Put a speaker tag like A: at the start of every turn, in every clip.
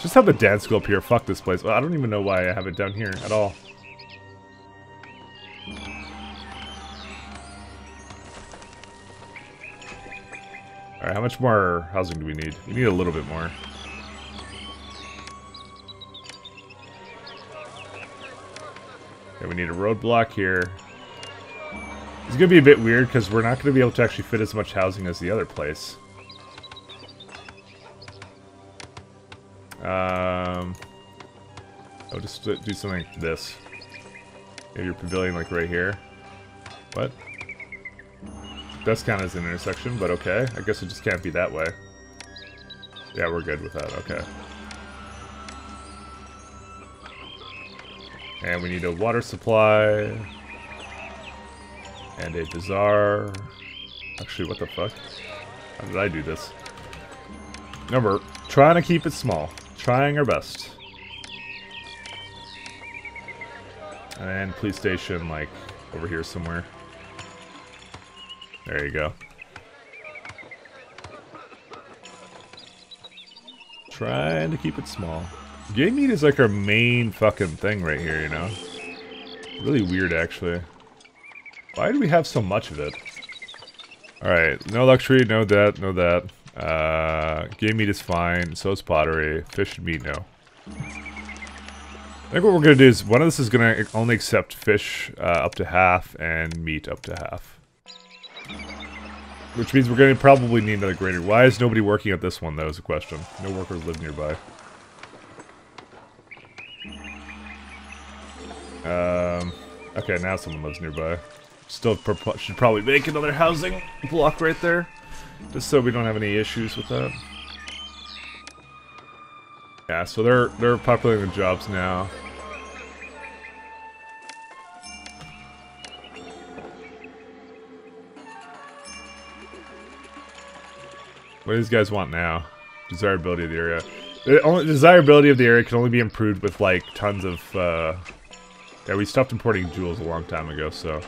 A: Just have a dance school up here. Fuck this place. Well, I don't even know why I have it down here at all. Alright, how much more housing do we need? We need a little bit more. Okay, we need a roadblock here. It's gonna be a bit weird because we're not gonna be able to actually fit as much housing as the other place. Um, I'll just do something like this. Maybe your pavilion like right here. What? That's kind of an intersection, but okay. I guess it just can't be that way. Yeah, we're good with that. Okay. And we need a water supply. And a bazaar. Actually, what the fuck? How did I do this? Remember, trying to keep it small. Trying our best. And police station, like, over here somewhere. There you go. Trying to keep it small. Game meat is like our main fucking thing right here, you know? Really weird, actually. Why do we have so much of it? Alright, no luxury, no that, no that. Uh, game meat is fine, so is pottery. Fish and meat, no. I think what we're going to do is, one of this is going to only accept fish uh, up to half and meat up to half. Which means we're going to probably need another grader. Why is nobody working at this one, though, is a question. No workers live nearby. Um, okay, now someone lives nearby. Still should probably make another housing block right there. Just so we don't have any issues with that. Yeah, so they're they're populating the jobs now. What do these guys want now? Desirability of the area. The only desirability of the area can only be improved with like tons of. Uh... Yeah, we stopped importing jewels a long time ago, so.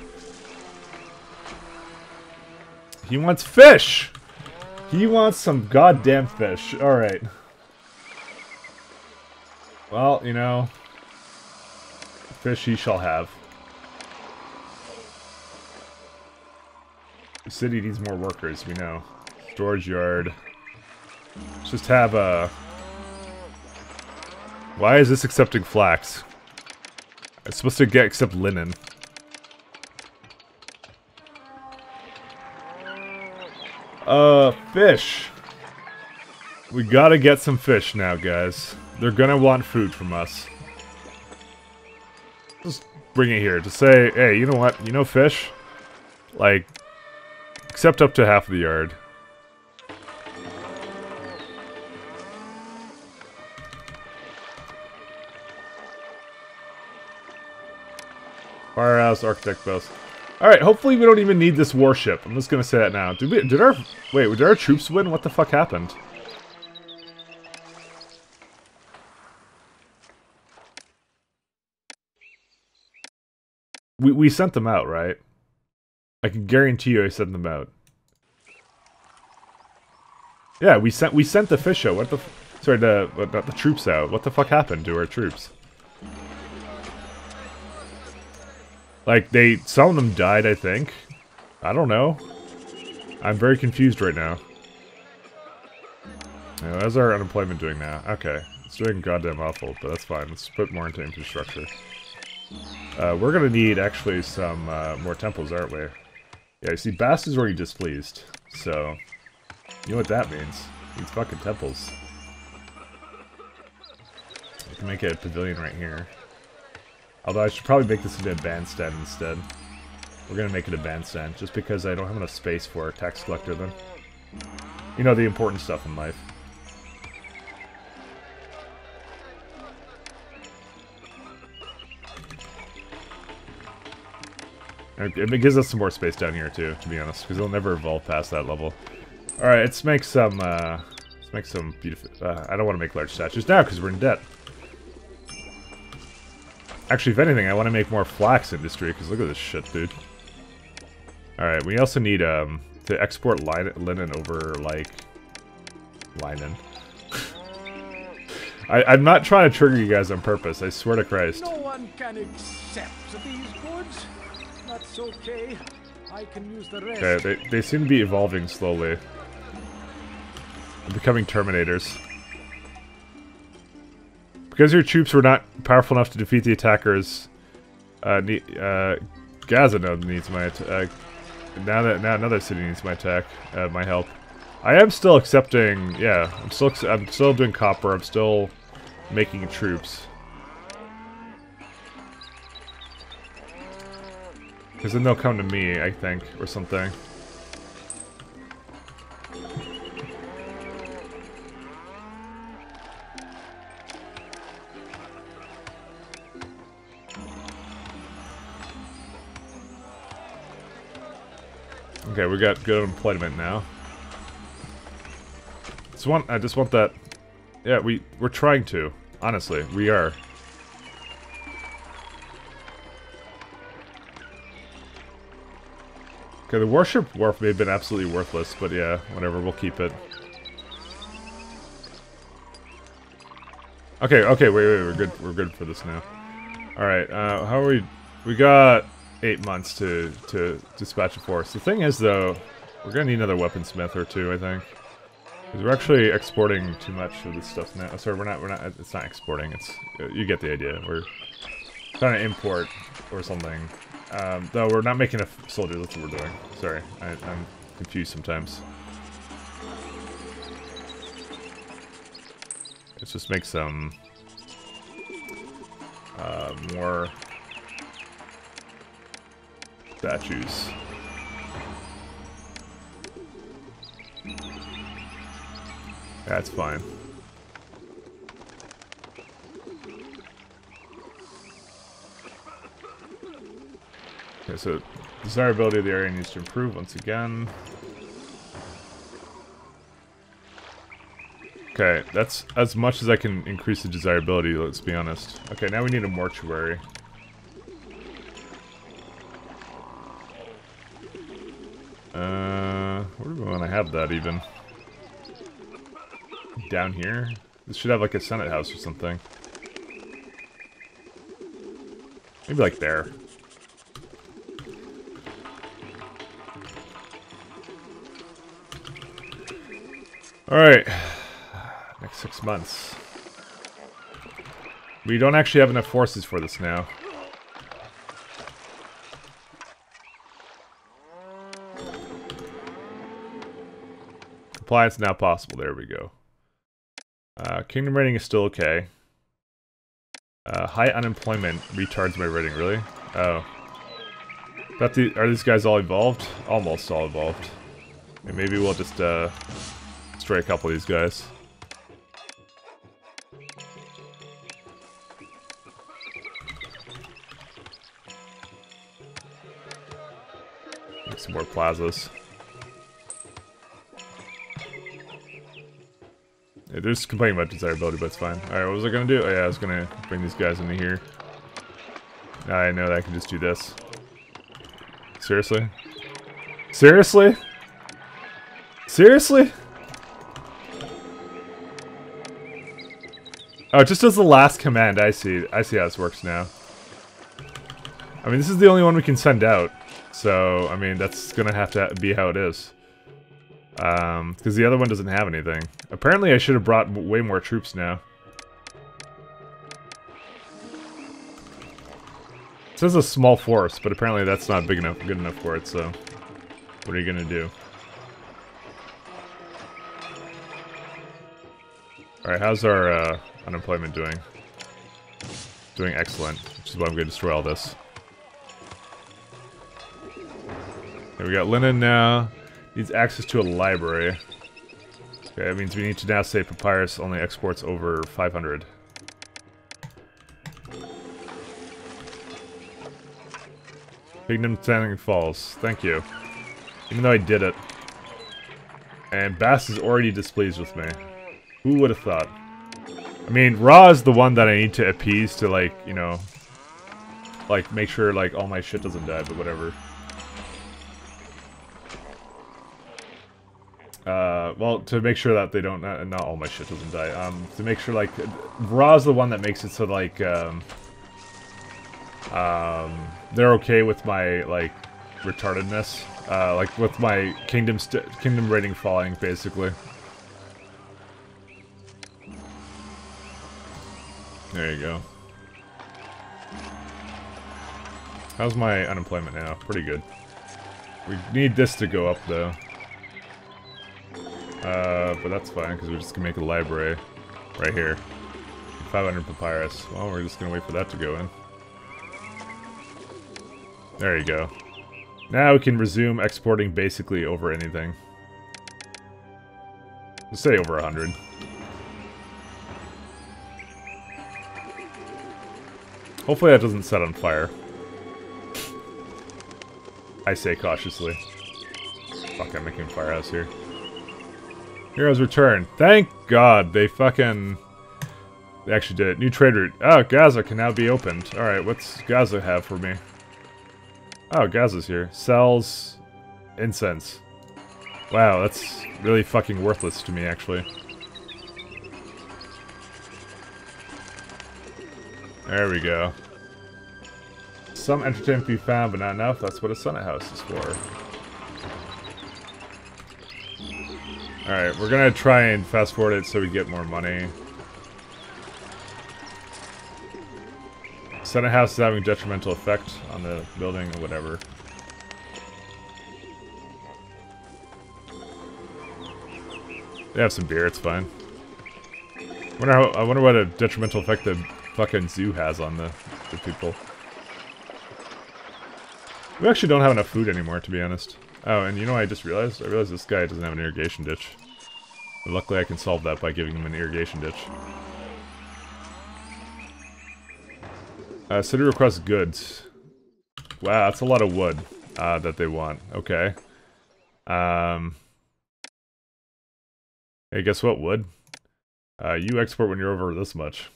A: He wants fish. He wants some goddamn fish. All right. Well, you know, fish he shall have. The city needs more workers, we know. Storage yard. Let's just have a... Why is this accepting flax? It's supposed to get accept linen. Uh, fish. We gotta get some fish now, guys. They're gonna want food from us. Just bring it here. to say, hey, you know what? You know fish? Like, except up to half of the yard. Firehouse, Architect Post. Alright, hopefully we don't even need this warship. I'm just gonna say that now. Did we- did our- wait, did our troops win? What the fuck happened? We, we sent them out, right? I can guarantee you I sent them out. Yeah, we sent we sent the fish out. What the sorry, the not the troops out. What the fuck happened to our troops? Like, they, some of them died, I think. I don't know. I'm very confused right now. now. How's our unemployment doing now? Okay. It's doing goddamn awful, but that's fine. Let's put more into infrastructure. Uh, we're gonna need, actually, some uh, more temples, aren't we? Yeah, you see, Bast is already displeased. So, you know what that means. Means fucking temples. We can make a pavilion right here. Although I should probably make this into a bandstand instead. We're gonna make it a bandstand, just because I don't have enough space for a tax collector then. You know, the important stuff in life. It gives us some more space down here too, to be honest, because it'll never evolve past that level. Alright, let's make some, uh, let's make some beautiful, uh, I don't want to make large statues now, because we're in debt. Actually, if anything, I want to make more flax industry, because look at this shit, dude. Alright, we also need, um, to export linen over, like, linen. I, I'm not trying to trigger you guys on purpose. I swear to Christ.
B: No one can accept these goods. That's okay. I can use the rest.
A: Okay, they, they seem to be evolving slowly. They're becoming Terminators. Because your troops were not powerful enough to defeat the attackers, uh, ne uh, Gazanode needs my attack. Now that now another city needs my attack, uh, my help. I am still accepting. Yeah, I'm still I'm still doing copper. I'm still making troops. Because then they'll come to me, I think, or something. Okay, we got good employment now. Just want, I just want that. Yeah, we we're trying to. Honestly, we are. Okay, the warship wharf may have been absolutely worthless, but yeah, whatever, we'll keep it. Okay, okay, wait, wait, we're good, we're good for this now. Alright, uh, how are we, we got eight months to, to dispatch a force. The thing is, though, we're gonna need another weaponsmith or two, I think. Because we're actually exporting too much of this stuff now. Sorry, we're not, we're not, it's not exporting, it's, you get the idea. We're trying to import or something. Um, though we're not making enough soldiers, that's what we're doing. Sorry, I, I'm confused sometimes. Let's just make some uh, more statues. That's fine. Okay, so desirability of the area needs to improve once again. Okay, that's as much as I can increase the desirability, let's be honest. Okay, now we need a mortuary. That even? Down here? This should have like a senate house or something. Maybe like there. Alright. Next six months. We don't actually have enough forces for this now. Compliance now possible. There we go. Uh, kingdom rating is still okay. Uh, high unemployment retards my rating, really? Oh. That the, are these guys all evolved? Almost all evolved. And maybe we'll just, uh, destroy a couple of these guys. Some more plazas. Yeah, they're just complaining about desirability, but it's fine. Alright, what was I gonna do? Oh yeah, I was gonna bring these guys into here. I know that I can just do this. Seriously? Seriously? Seriously? Oh, it just does the last command. I see. I see how this works now. I mean, this is the only one we can send out. So, I mean, that's gonna have to be how it is. Um, because the other one doesn't have anything. Apparently I should have brought way more troops now. It says a small force, but apparently that's not big enough, good enough for it, so... What are you gonna do? Alright, how's our, uh, unemployment doing? Doing excellent, which is why I'm gonna destroy all this. Okay, we got linen now. Needs access to a library. Okay, that means we need to now say Papyrus only exports over 500. Kingdom Standing Falls. Thank you. Even though I did it. And Bast is already displeased with me. Who would have thought? I mean, Ra is the one that I need to appease to, like, you know... Like, make sure, like, all my shit doesn't die, but whatever. Uh, well, to make sure that they don't, not, not all my shit doesn't die, um, to make sure, like, Ra's the one that makes it so like um, um, they're okay with my like retardedness, uh, like with my kingdom kingdom rating falling, basically. There you go. How's my unemployment now? Pretty good. We need this to go up, though. Uh, but that's fine, because we're just gonna make a library right here. 500 papyrus. Well, we're just gonna wait for that to go in. There you go. Now we can resume exporting basically over anything. Let's say over 100. Hopefully that doesn't set on fire. I say cautiously. Fuck, I'm making firehouse here. Heroes return. Thank God they fucking... They actually did it. New trade route. Oh, Gaza can now be opened. Alright, what's Gaza have for me? Oh, Gaza's here. Sells incense. Wow, that's really fucking worthless to me, actually. There we go. Some entertainment to be found, but not enough. That's what a Senate House is for. Alright, we're gonna try and fast forward it so we get more money. Senate House is having detrimental effect on the building or whatever. They have some beer, it's fine. I wonder, how, I wonder what a detrimental effect the fucking zoo has on the, the people. We actually don't have enough food anymore, to be honest. Oh, and you know I just realized? I realized this guy doesn't have an irrigation ditch. But luckily I can solve that by giving him an irrigation ditch. Uh, city requests goods. Wow, that's a lot of wood uh, that they want. Okay. Um, hey, guess what, wood? Uh, you export when you're over this much.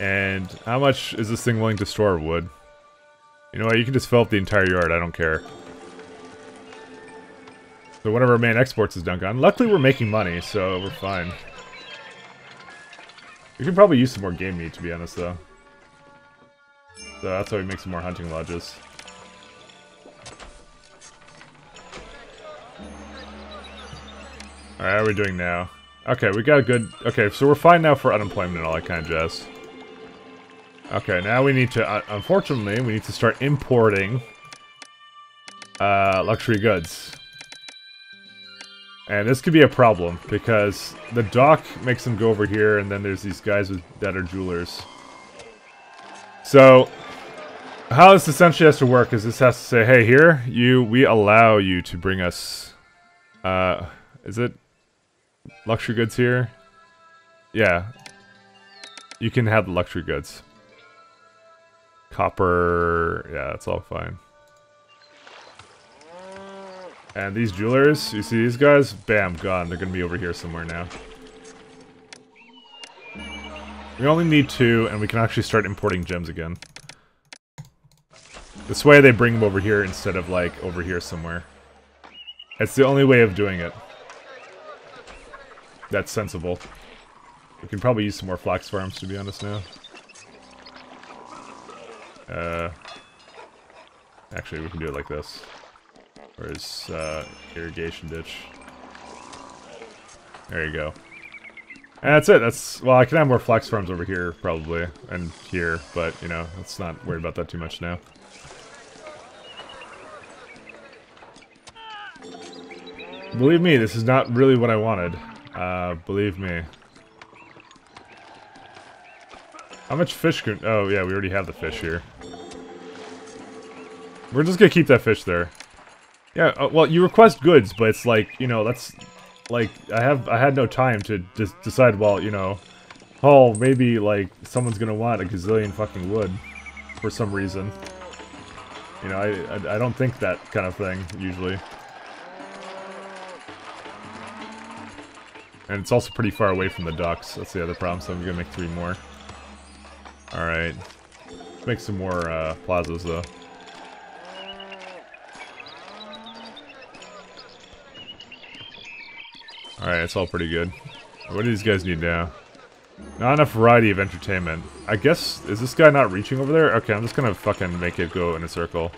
A: And how much is this thing willing to store wood? You know what, you can just fill up the entire yard, I don't care. So one of our main exports is done gone. Luckily we're making money, so we're fine. We can probably use some more game meat, to be honest, though. So that's why we make some more hunting lodges. Alright, how are we doing now? Okay, we got a good... Okay, so we're fine now for unemployment and all that kind of jazz. Okay, now we need to, uh, unfortunately, we need to start importing uh, luxury goods. And this could be a problem, because the dock makes them go over here, and then there's these guys with, that are jewelers. So, how this essentially has to work is this has to say, hey, here, you, we allow you to bring us, uh, is it luxury goods here? Yeah. You can have the luxury goods. Copper, yeah, it's all fine. And these jewelers, you see these guys? Bam, gone. They're gonna be over here somewhere now. We only need two, and we can actually start importing gems again. This way they bring them over here instead of, like, over here somewhere. It's the only way of doing it. That's sensible. We can probably use some more flax farms, to be honest, now. Uh, actually, we can do it like this. Where's uh, irrigation ditch? There you go. And that's it. That's well, I can have more flax farms over here probably and here, but you know, let's not worry about that too much now. Believe me, this is not really what I wanted. Uh, believe me. How much fish can... Oh, yeah, we already have the fish here. We're just gonna keep that fish there. Yeah, uh, well, you request goods, but it's like, you know, that's... Like, I have I had no time to just decide, well, you know... Oh, maybe, like, someone's gonna want a gazillion fucking wood. For some reason. You know, I, I, I don't think that kind of thing, usually. And it's also pretty far away from the docks. That's the other problem, so I'm gonna make three more. Alright. Make some more uh, plazas, though. Alright, it's all pretty good. What do these guys need now? Not enough variety of entertainment. I guess, is this guy not reaching over there? Okay, I'm just gonna fucking make it go in a circle.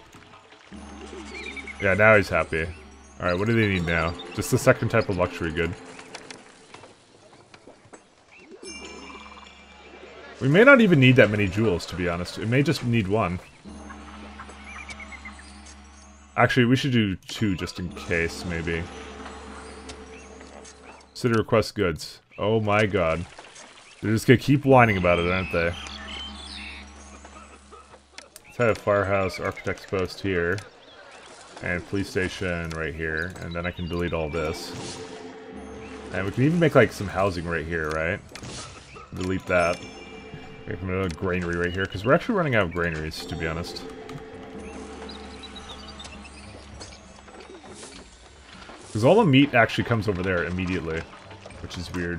A: Yeah, now he's happy. Alright, what do they need now? Just the second type of luxury good. We may not even need that many jewels, to be honest. It may just need one. Actually, we should do two just in case, maybe. City requests goods. Oh my god. They're just gonna keep whining about it, aren't they? Let's have firehouse, architect's post here. And police station right here. And then I can delete all this. And we can even make like some housing right here, right? Delete that. Make another granary right here, because we're actually running out of granaries, to be honest. Because all the meat actually comes over there immediately, which is weird.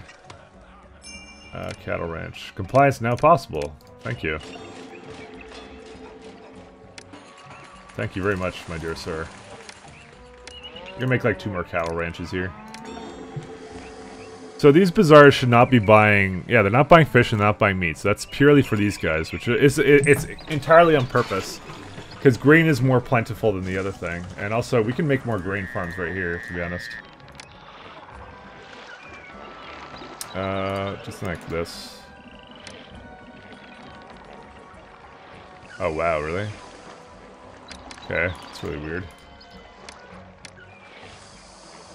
A: Uh, cattle ranch. Compliance now possible. Thank you. Thank you very much, my dear sir. I'm gonna make like two more cattle ranches here. So these bazaars should not be buying... Yeah, they're not buying fish and not buying meat. So that's purely for these guys, which is it's entirely on purpose. Because grain is more plentiful than the other thing. And also, we can make more grain farms right here, to be honest. Uh, just like this. Oh, wow, really? Okay, that's really weird.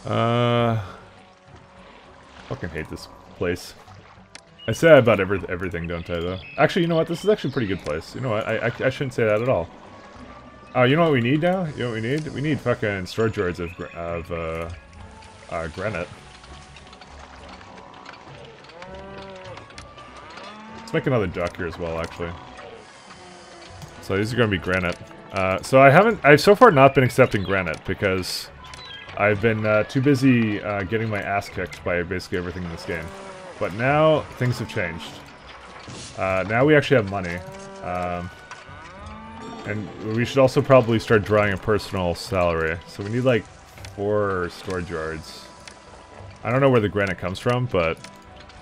A: Uh... Fucking hate this place. I say that about every, everything, don't I, though? Actually, you know what? This is actually a pretty good place. You know what? I, I, I shouldn't say that at all. Oh, you know what we need now? You know what we need? We need fucking storage yards of, of uh, uh, granite. Let's make another dock here as well, actually. So these are going to be granite. Uh, so I haven't, I've so far not been accepting granite because I've been uh, too busy uh, getting my ass kicked by basically everything in this game. But now, things have changed. Uh, now we actually have money. Um, and we should also probably start drawing a personal salary. So we need like four storage yards. I don't know where the granite comes from, but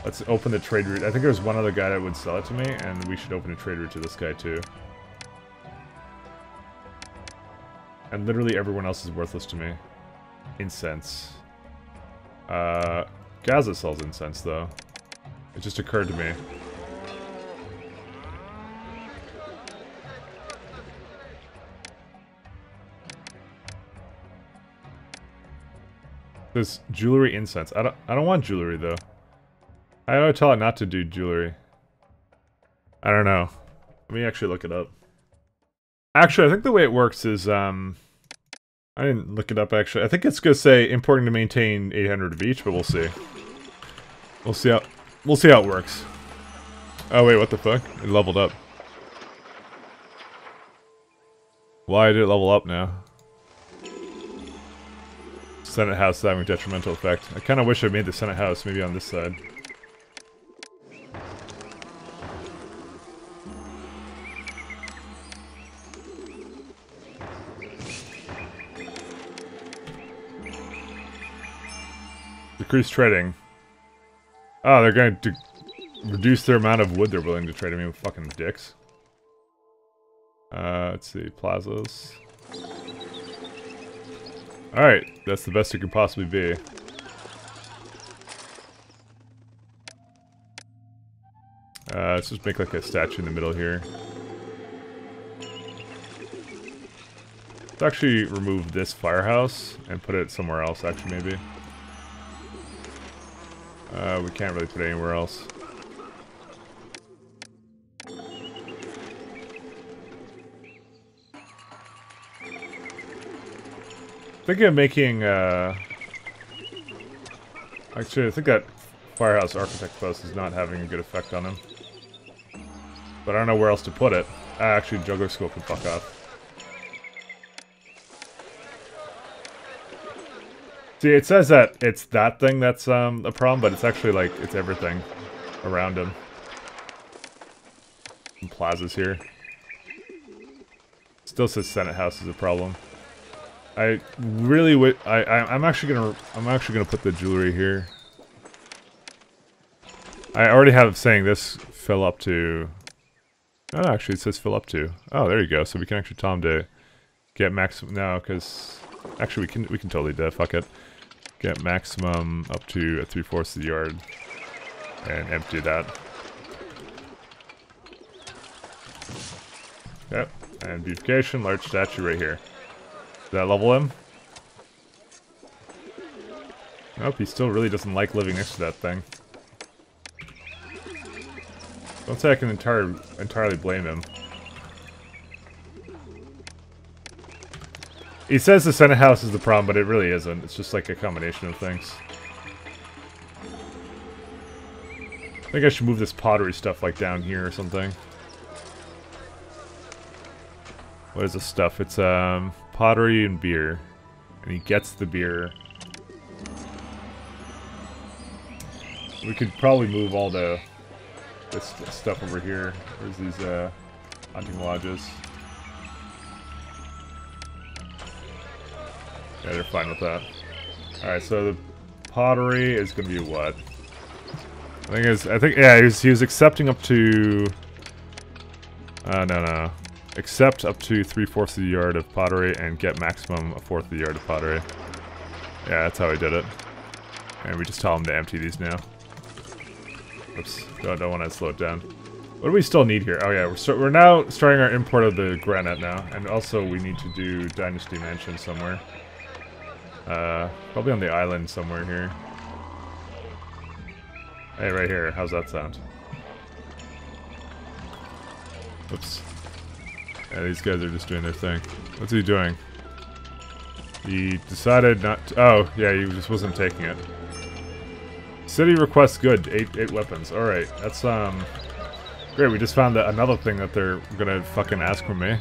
A: let's open the trade route. I think there's one other guy that would sell it to me, and we should open a trade route to this guy too. And literally everyone else is worthless to me. Incense. Uh, Gaza sells incense, though. It just occurred to me. This jewelry incense. I don't I don't want jewelry though. I don't tell it not to do jewelry. I don't know. Let me actually look it up. Actually, I think the way it works is um I didn't look it up actually. I think it's gonna say important to maintain 800 of each, but we'll see. We'll see how we'll see how it works. Oh wait, what the fuck? It leveled up. Why did it level up now? Senate House having detrimental effect. I kind of wish I made the Senate House maybe on this side. Decrease trading. Oh, they're going to reduce their amount of wood they're willing to trade. I mean, fucking dicks. Uh, let's see, plazas. Alright, that's the best it could possibly be. Uh, let's just make like a statue in the middle here. Let's actually remove this firehouse and put it somewhere else, actually, maybe. Uh, we can't really put it anywhere else. Thinking of making, uh... Actually, I think that Firehouse Architect Post is not having a good effect on him. But I don't know where else to put it. Ah, actually, Juggler School can fuck off. See, it says that it's that thing that's um, a problem, but it's actually like, it's everything around him. Some plazas here. Still says Senate House is a problem. I really would. I, I I'm actually gonna I'm actually gonna put the jewelry here. I already have it saying this fill up to... Oh, actually, it says fill up to. Oh, there you go. So we can actually tell him to get maximum... now because... Actually, we can we can totally do. Fuck it. Get maximum up to a three-fourths of the yard. And empty that. Yep. And beautification, large statue right here. Does that level him? Nope, he still really doesn't like living next to that thing. Don't say I can entire, entirely blame him. He says the Senate House is the problem, but it really isn't. It's just like a combination of things. I think I should move this pottery stuff like down here or something. What is this stuff? It's um pottery and beer. And he gets the beer. We could probably move all the this stuff over here. There's these uh, hunting lodges. Yeah, they're fine with that. Alright, so the pottery is gonna be what? I think it's I think yeah, he was he was accepting up to uh no no. Accept up to three fourths of the yard of pottery and get maximum a fourth of the yard of pottery. Yeah, that's how he did it. And we just tell him to empty these now. Oops, don't, don't want to slow it down. What do we still need here? Oh yeah, we're, so, we're now starting our import of the granite now. And also we need to do Dynasty Mansion somewhere. Uh, probably on the island somewhere here. Hey, right here. How's that sound? Oops. Yeah, these guys are just doing their thing. What's he doing? He decided not to, Oh, yeah, he just wasn't taking it. City requests good. Eight eight weapons. Alright, that's, um... Great, we just found that another thing that they're gonna fucking ask from me.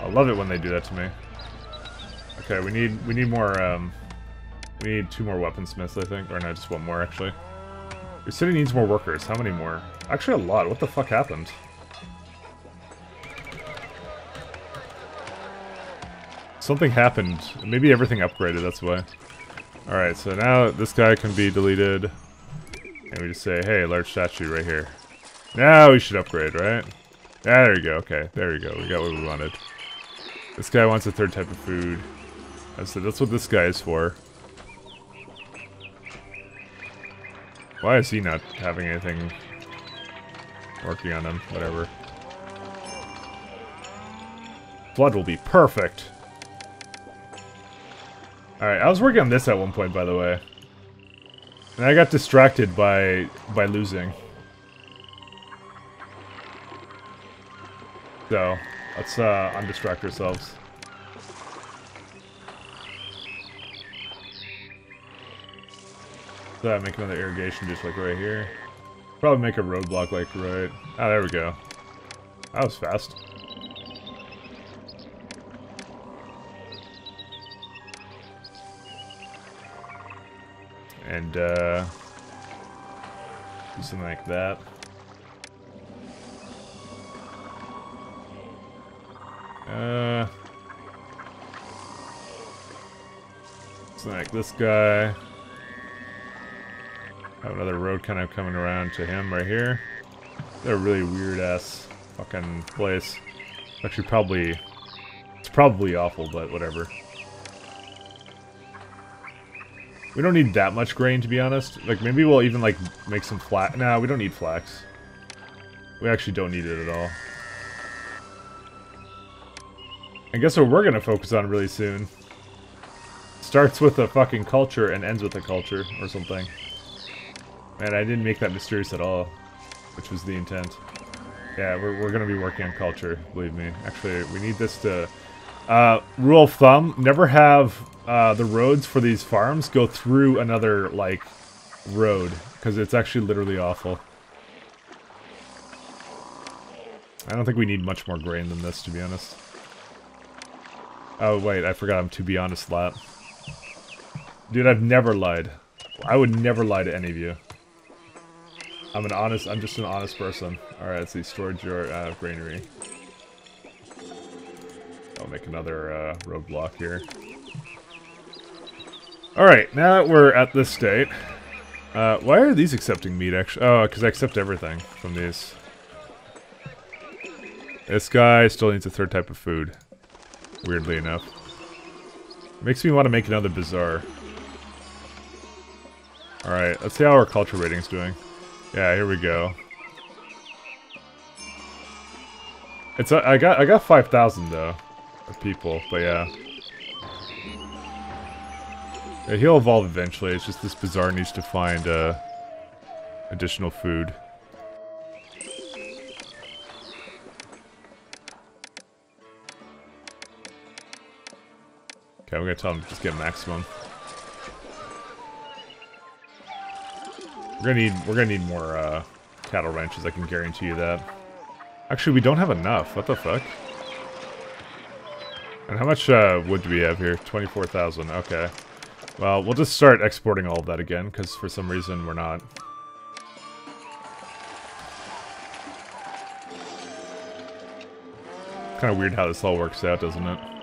A: I love it when they do that to me. Okay, we need we need more um we need two more weaponsmiths, I think. Or no, just one more actually. Your city needs more workers. How many more? Actually a lot. What the fuck happened? Something happened. Maybe everything upgraded, that's why. Alright, so now this guy can be deleted. And we just say, hey, large statue right here. Now we should upgrade, right? Yeah, there you go. Okay, there we go. We got what we wanted. This guy wants a third type of food. So that's what this guy is for. Why is he not having anything working on him? Whatever. Blood will be perfect. Alright, I was working on this at one point, by the way. And I got distracted by by losing. So, let's uh, undistract ourselves. So make another irrigation just like right here. Probably make a roadblock like right... Ah, there we go. That was fast. And, uh... Do something like that. Uh... Something like this guy. Have another road kind of coming around to him right here. They're a really weird-ass fucking place. Actually, probably... It's probably awful, but whatever. We don't need that much grain, to be honest. Like, maybe we'll even, like, make some flax. Nah, we don't need flax. We actually don't need it at all. I guess what we're gonna focus on really soon. Starts with a fucking culture and ends with a culture, or something. Man, I didn't make that mysterious at all, which was the intent. Yeah, we're, we're gonna be working on culture, believe me. Actually, we need this to... Uh, rule of thumb, never have uh, the roads for these farms go through another, like, road. Because it's actually literally awful. I don't think we need much more grain than this, to be honest. Oh, wait, I forgot I'm to be honest lat. Dude, I've never lied. I would never lie to any of you. I'm an honest, I'm just an honest person. Alright, let's see, storage your uh, granary. I'll make another uh, roadblock here. Alright, now that we're at this state, uh, why are these accepting meat actually? Oh, because I accept everything from these. This guy still needs a third type of food. Weirdly enough. Makes me want to make another bazaar. Alright, let's see how our culture rating's doing. Yeah, here we go. It's uh, I got I got 5,000 though of people, but yeah. yeah. He'll evolve eventually. It's just this bazaar needs to find uh, additional food. Okay, we're gonna tell him to just get maximum. We're gonna need we're gonna need more uh, cattle ranches. I can guarantee you that. Actually, we don't have enough. What the fuck? And how much uh, wood do we have here? 24,000. Okay. Well, we'll just start exporting all of that again, because for some reason we're not. Kind of weird how this all works out, doesn't it?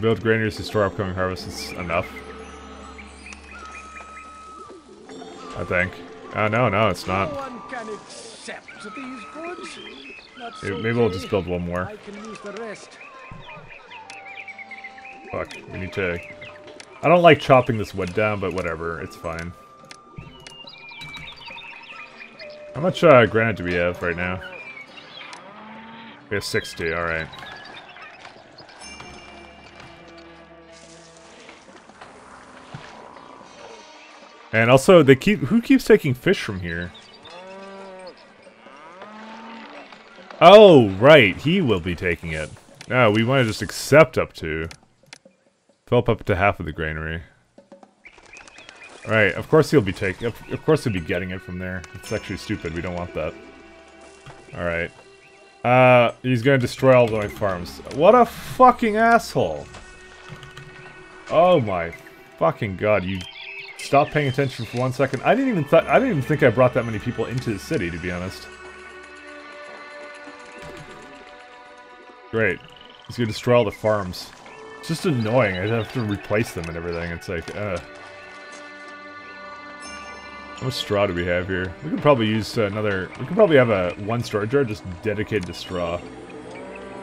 A: Build granaries to store upcoming harvests is enough. I think. Uh, no, no, it's not.
B: No one can accept these goods. That's
A: Maybe we'll just build one more.
B: I can use the rest.
A: Fuck, we need to... I don't like chopping this wood down, but whatever, it's fine. How much uh, granite do we have right now? We have 60, alright. And also, they keep... Who keeps taking fish from here? Oh, right, he will be taking it. No, we want to just accept up to. Fill up up to half of the granary. Right, of course he'll be taking... Of, of course he'll be getting it from there. It's actually stupid, we don't want that. Alright. Uh, he's gonna destroy all my farms. What a fucking asshole! Oh my fucking god, you stop paying attention for one second. I didn't even th I didn't even think I brought that many people into the city, to be honest. Great. He's gonna destroy all the farms. It's just annoying. I have to replace them and everything. It's like, uh. How much straw do we have here? We could probably use another. We could probably have a one storage jar just dedicated to straw.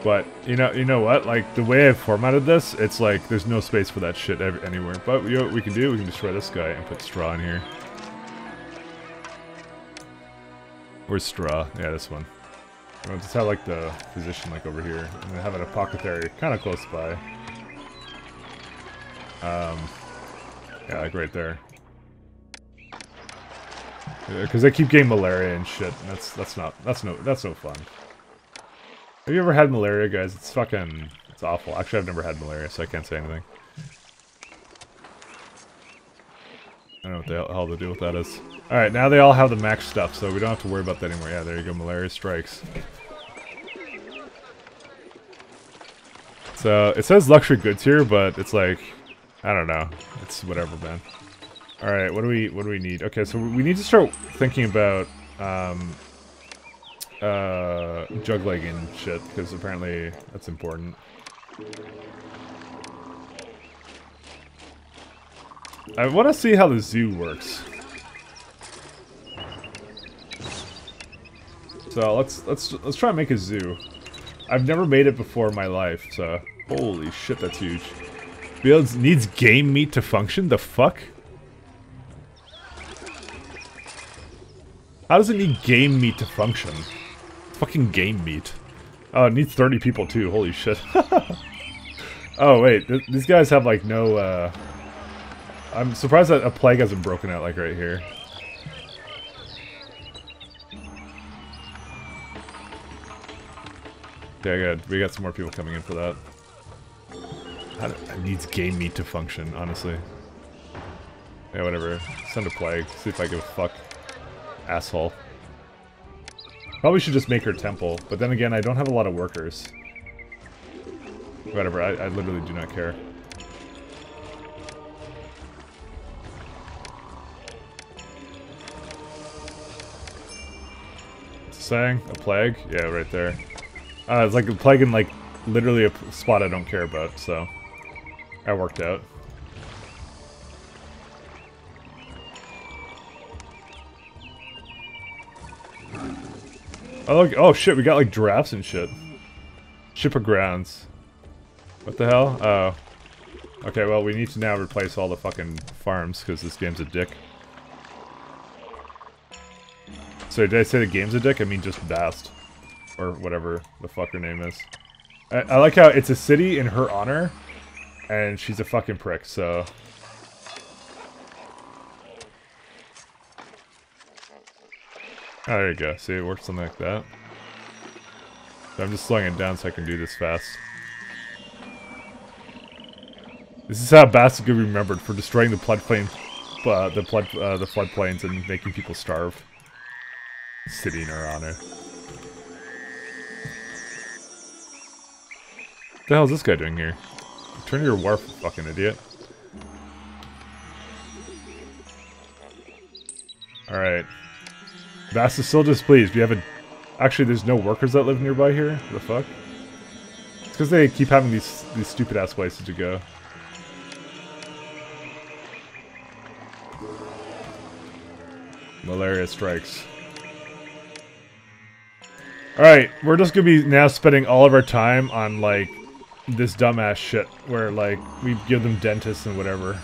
A: But you know, you know what? Like the way I've formatted this, it's like there's no space for that shit anywhere. But you know what we can do? We can destroy this guy and put straw in here. Where's straw? Yeah, this one. We'll just have like the position like over here, and have an apothecary kind of close by. Um, yeah, like right there. Because they keep getting malaria and shit. And that's that's not that's no that's no fun. Have you ever had malaria, guys? It's fucking it's awful. Actually, I've never had malaria, so I can't say anything. I don't know what the hell to do with that is. Alright, now they all have the max stuff, so we don't have to worry about that anymore. Yeah, there you go, malaria strikes. So, it says luxury goods here, but it's like, I don't know. It's whatever, man. Alright, what do we what do we need? Okay, so we need to start thinking about um uh juglegging and shit, because apparently that's important. I want to see how the zoo works. So let's let's let's try and make a zoo. I've never made it before in my life, so holy shit, that's huge. Builds needs game meat to function. The fuck? How does it need game meat to function? Fucking game meat. Oh, it needs 30 people too. Holy shit. oh wait, th these guys have like no. uh... I'm surprised that a plague hasn't broken out like right here. Yeah, good. We got some more people coming in for that. It needs game meat to function, honestly. Yeah, whatever. Send a plague. See if I give a fuck. Asshole. Probably should just make her temple, but then again, I don't have a lot of workers. Whatever, I, I literally do not care. Saying? A plague? Yeah, right there. Uh, it's like a plague in like literally a spot I don't care about, so that worked out. Oh! Oh shit! We got like giraffes and shit. Ship of grounds. What the hell? Oh. Okay, well we need to now replace all the fucking farms because this game's a dick. So did I say the game's a dick? I mean just Bast. Or whatever the fuck her name is. I, I like how it's a city in her honor, and she's a fucking prick, so... There you go. See, it works something like that. I'm just slowing it down so I can do this fast. This is how Bast is be remembered for destroying the floodplain, uh, the flood, uh, the floodplains and making people starve. City in honor. What the hell is this guy doing here? Turn your wharf, fucking idiot. Alright. Bast is still displeased. We have a... Actually, there's no workers that live nearby here? The fuck? It's because they keep having these, these stupid-ass places to go. Malaria strikes. Alright, we're just gonna be now spending all of our time on, like, this dumbass shit, where, like, we give them dentists and whatever.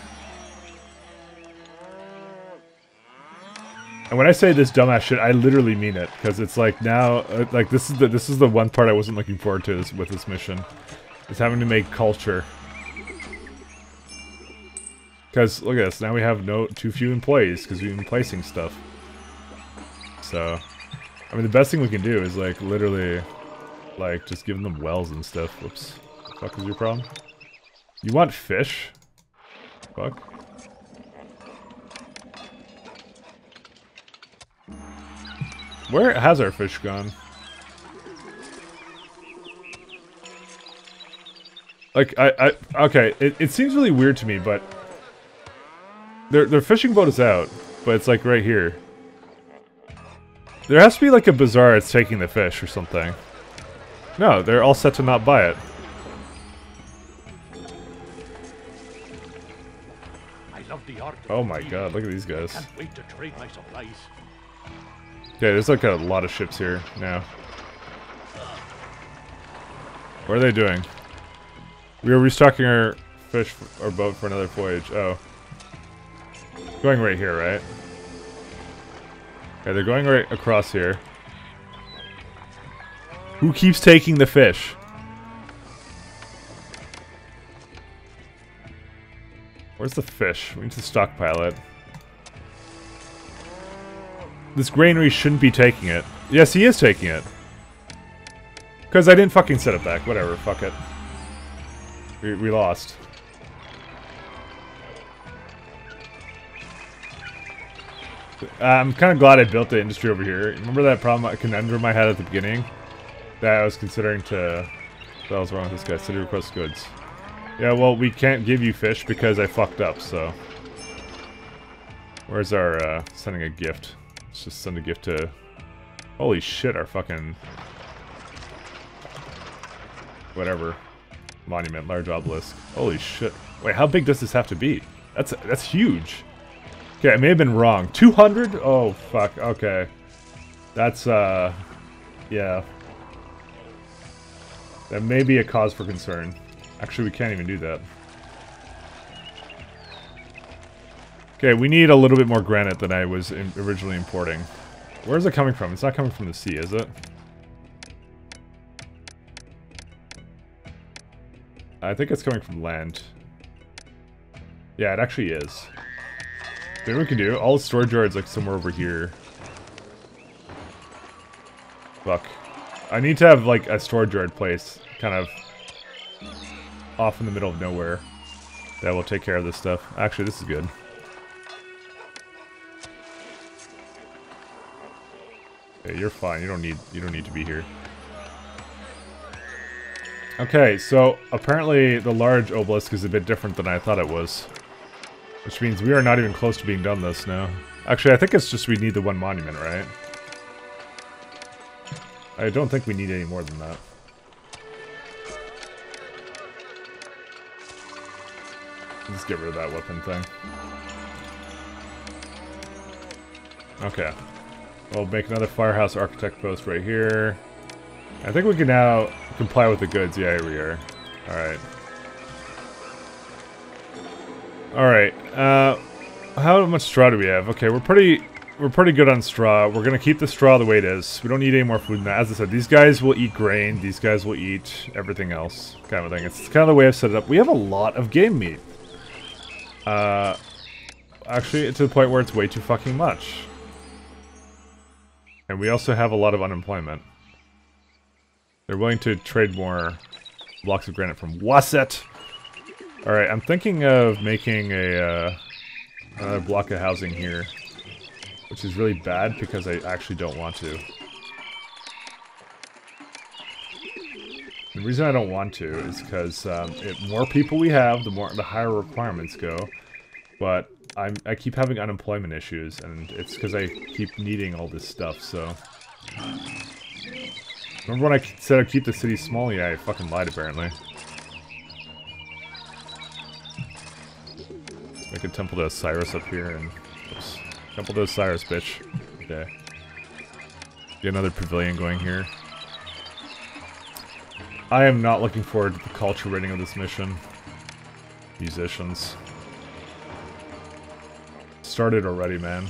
A: And when I say this dumbass shit, I literally mean it, because it's like now, uh, like, this is the this is the one part I wasn't looking forward to with this mission. Is having to make culture. Because, look at this, now we have no too few employees, because we've been placing stuff. So, I mean, the best thing we can do is, like, literally, like, just giving them wells and stuff. Whoops. Fuck is your problem? You want fish? Fuck. Where has our fish gone? Like, I, I, okay, it, it seems really weird to me, but their, their fishing boat is out, but it's like right here. There has to be like a bazaar that's taking the fish or something. No, they're all set to not buy it.
B: I love the art.
A: Oh my god, look at these guys. Yeah, there's like a lot of ships here now. What are they doing? We are restocking our fish, our boat for another voyage. Oh. Going right here, right? Okay, they're going right across here. Who keeps taking the fish? Where's the fish? We need to stockpile it. This granary shouldn't be taking it. Yes, he is taking it. Because I didn't fucking set it back. Whatever, fuck it. We, we lost. Uh, I'm kind of glad I built the industry over here. Remember that problem, conundrum I had at the beginning? That I was considering to... What was wrong with this guy? City request goods. Yeah, well, we can't give you fish because I fucked up, so... Where's our, uh, sending a gift? Let's just send a gift to... Holy shit, our fucking... Whatever. Monument, large obelisk. Holy shit. Wait, how big does this have to be? That's that's huge. Okay, I may have been wrong. 200? Oh, fuck. Okay. That's, uh... Yeah. That may be a cause for concern. Actually, we can't even do that. Okay, we need a little bit more granite than I was in originally importing. Where is it coming from? It's not coming from the sea, is it? I think it's coming from land. Yeah, it actually is. Then we can do all the storage yards like somewhere over here. Fuck. I need to have like a storage yard place, kind of off in the middle of nowhere. That will take care of this stuff. Actually, this is good. You're fine. You don't need you don't need to be here. Okay, so apparently the large obelisk is a bit different than I thought it was. Which means we are not even close to being done this now. Actually, I think it's just we need the one monument, right? I don't think we need any more than that. Let's get rid of that weapon thing. Okay. We'll make another firehouse architect post right here. I think we can now comply with the goods. Yeah, here we are. Alright. Alright. Uh, how much straw do we have? Okay, we're pretty we're pretty good on straw. We're gonna keep the straw the way it is. We don't need any more food. Now, as I said, these guys will eat grain. These guys will eat everything else, kind of thing. It's kind of the way I've set it up. We have a lot of game meat. Uh, actually, to the point where it's way too fucking much. And we also have a lot of unemployment. They're willing to trade more blocks of granite from Wasset. Alright, I'm thinking of making a, uh, block of housing here. Which is really bad because I actually don't want to. The reason I don't want to is because um, more people we have, the more the higher requirements go. But I'm, I keep having unemployment issues, and it's because I keep needing all this stuff, so... Remember when I said I'd keep the city small? Yeah, I fucking lied, apparently. Make a Temple to Osiris up here, and... Oops. Temple to Osiris, bitch. Okay. Get another pavilion going here. I am not looking forward to the culture rating of this mission. Musicians. Started already, man.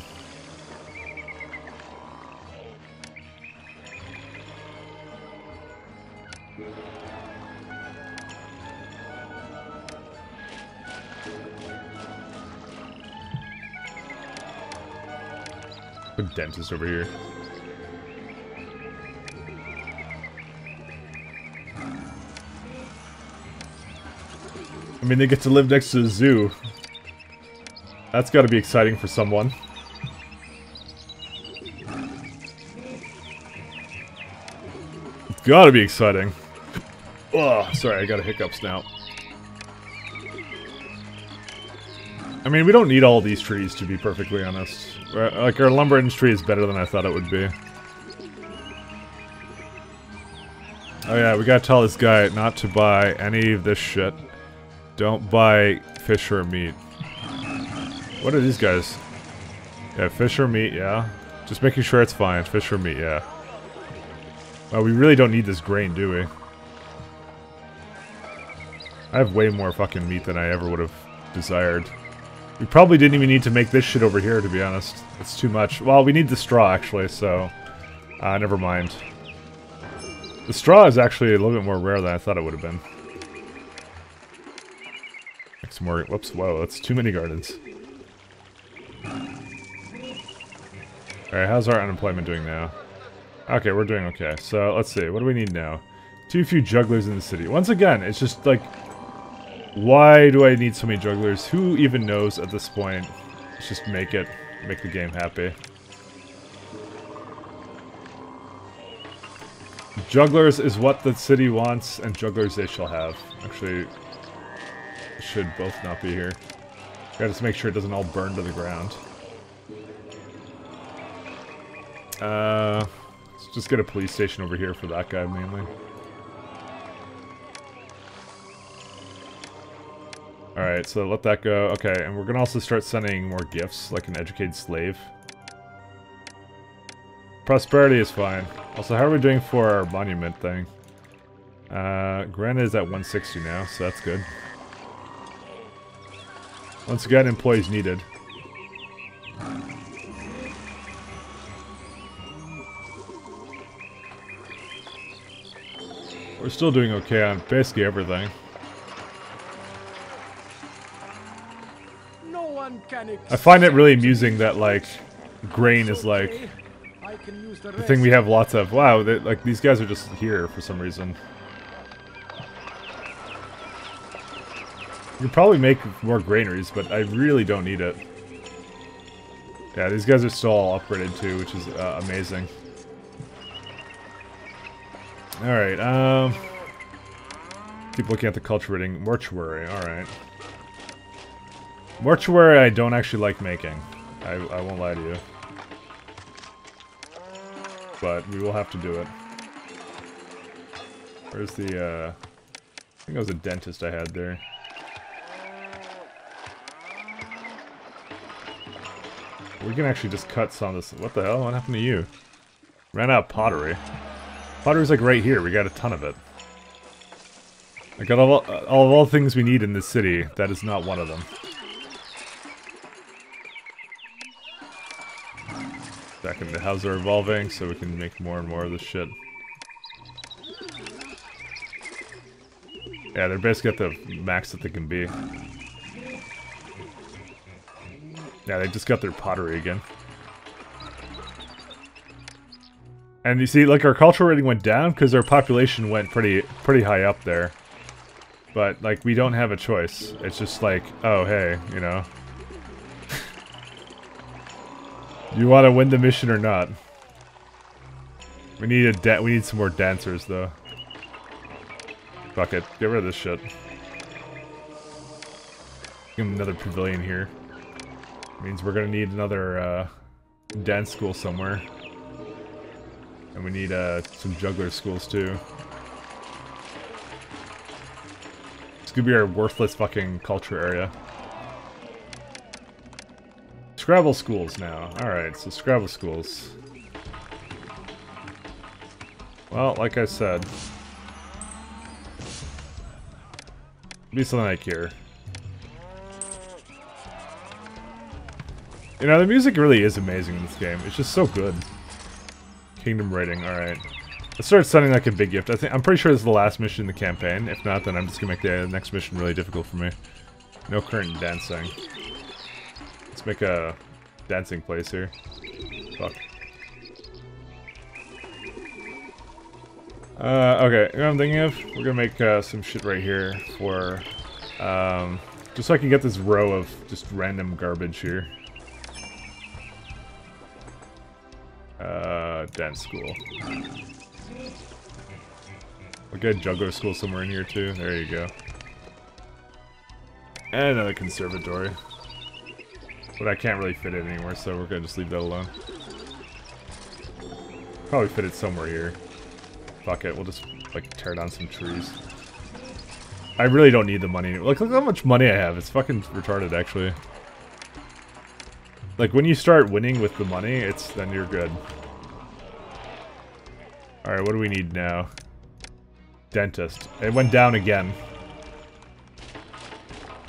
A: A dentist over here. I mean, they get to live next to the zoo. That's gotta be exciting for someone. Gotta be exciting. Oh, sorry, I got a hiccups now. I mean, we don't need all these trees, to be perfectly honest. Uh, like, our lumber industry is better than I thought it would be. Oh yeah, we gotta tell this guy not to buy any of this shit. Don't buy fish or meat. What are these guys? Yeah, fish or meat, yeah. Just making sure it's fine. Fish or meat, yeah. Well, we really don't need this grain, do we? I have way more fucking meat than I ever would have desired. We probably didn't even need to make this shit over here, to be honest. It's too much. Well, we need the straw, actually, so... Uh, never mind. The straw is actually a little bit more rare than I thought it would have been. Make some more... Whoops, whoa, that's too many gardens. Alright, how's our unemployment doing now? Okay, we're doing okay. So, let's see. What do we need now? Too few jugglers in the city. Once again, it's just like... Why do I need so many jugglers? Who even knows at this point? Let's just make it. Make the game happy. Jugglers is what the city wants, and jugglers they shall have. Actually, should both not be here. Gotta just make sure it doesn't all burn to the ground. Uh, let's just get a police station over here for that guy, mainly. Alright, so let that go. Okay, and we're gonna also start sending more gifts, like an educated slave. Prosperity is fine. Also, how are we doing for our monument thing? Uh, granted is at 160 now, so that's good. Once again, employees needed. We're still doing okay on basically everything.
B: No one can
A: I find it really amusing that, like, grain is like
B: the,
A: thing we have lots of. Wow, they, like, these guys are just here for some reason. You could probably make more granaries, but I really don't need it. Yeah, these guys are still all upgraded too, which is uh, amazing. Alright, um... Keep looking at the culture reading. Mortuary, alright. Mortuary I don't actually like making. I, I won't lie to you. But we will have to do it. Where's the, uh... I think it was a dentist I had there. We can actually just cut some of this. What the hell? What happened to you? Ran out of pottery. Pottery's like right here. We got a ton of it. I got all, all, all things we need in this city. That is not one of them. Back into houses are evolving, so we can make more and more of this shit. Yeah, they're basically at the max that they can be. Yeah, they just got their pottery again. And you see, like, our cultural rating went down because our population went pretty pretty high up there. But, like, we don't have a choice. It's just like, oh, hey, you know. you want to win the mission or not? We need a we need some more dancers, though. Fuck it. Get rid of this shit. Give him another pavilion here. Means we're gonna need another uh, dance school somewhere. And we need uh, some juggler schools too. It's gonna be our worthless fucking culture area. Scribal schools now. Alright, so Scribal schools. Well, like I said. Be something like here. You know, the music really is amazing in this game. It's just so good. Kingdom rating, alright. Let's start sounding like a big gift. I think I'm pretty sure this is the last mission in the campaign. If not, then I'm just gonna make the next mission really difficult for me. No current dancing. Let's make a dancing place here. Fuck. Uh, okay, you know what I'm thinking of? We're gonna make uh, some shit right here for, um, just so I can get this row of just random garbage here. Uh, dance school. We'll get juggler school somewhere in here too. There you go. And another conservatory. But I can't really fit it anywhere, so we're gonna just leave that alone. Probably fit it somewhere here. Fuck it, we'll just, like, tear down some trees. I really don't need the money. Like, look how much money I have. It's fucking retarded, actually. Like, when you start winning with the money, it's then you're good. Alright, what do we need now? Dentist. It went down again.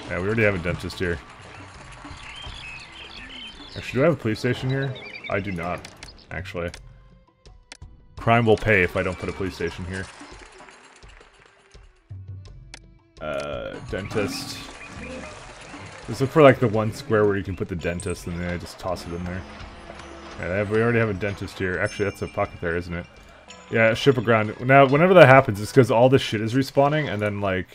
A: Yeah, we already have a dentist here. Actually, do I have a police station here? I do not, actually. Crime will pay if I don't put a police station here. Uh, dentist. Just look for like the one square where you can put the dentist and then I just toss it in there. Yeah, we already have a dentist here. Actually, that's a pocket there, isn't it? Yeah, ship aground. Now, whenever that happens, it's because all this shit is respawning, and then, like...